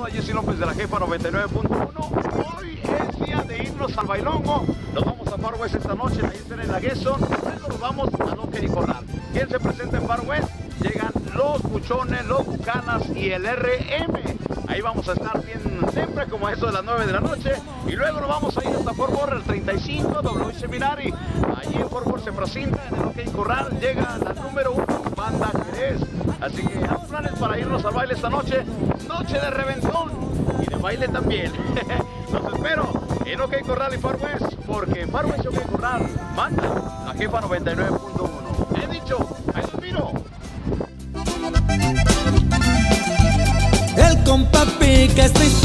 saluda Jesse López de la Jefa 99.1. Hoy es día de irnos al bailongo. Nos vamos a Far West esta noche, ahí están en la Gesson. Luego nos vamos a y Corral. ¿Quién se presenta en Far West? Llegan los Buchones, los Bucanas y el RM. Ahí vamos a estar bien siempre como a eso de las 9 de la noche. Y luego nos vamos a ir hasta Fort Worth, el 35, W Seminari. Allí en Fort Worth se presenta en el OK Corral. Llega la número uno, banda que es. Así que hay planes para irnos al baile esta noche. Noche de reventón y de baile también. Los espero en OK Corral y Far West, porque Far West y OK Corral manda la jefa 99.1. He dicho, ahí los miro. El compa pica esta historia.